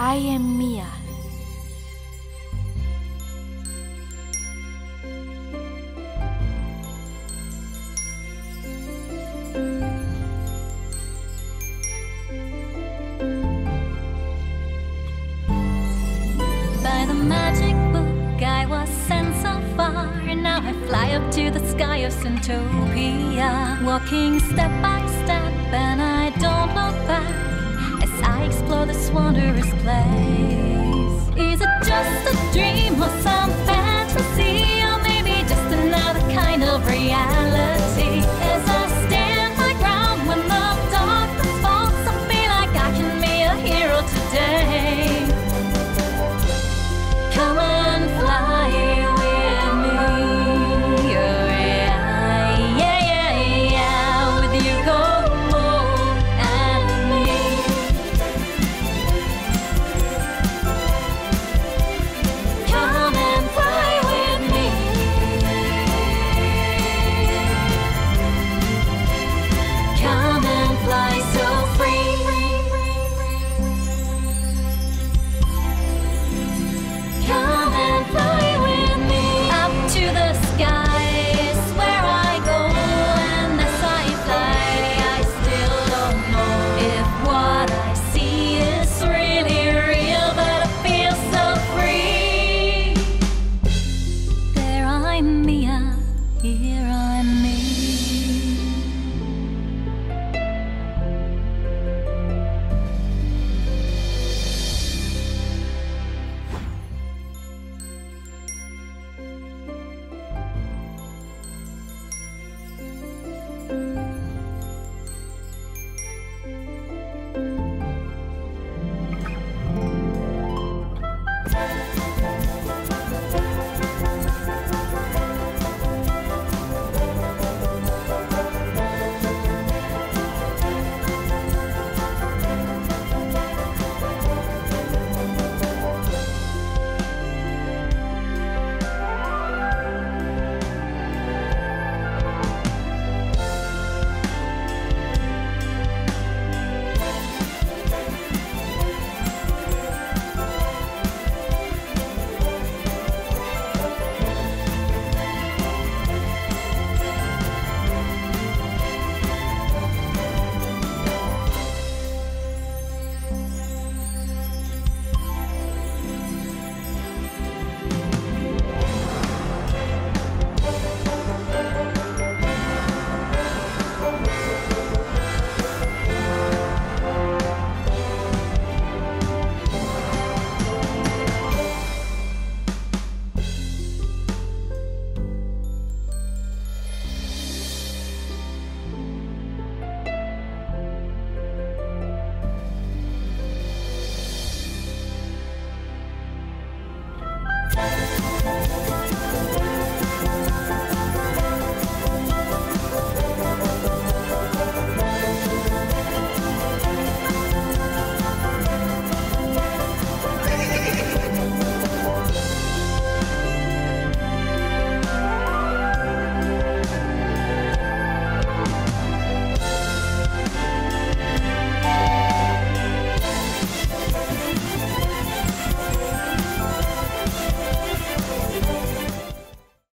I am Mia. By the magic book, I was sent so far, and now I fly up to the sky of Centopia. Walking step by step, and I don't look back explore this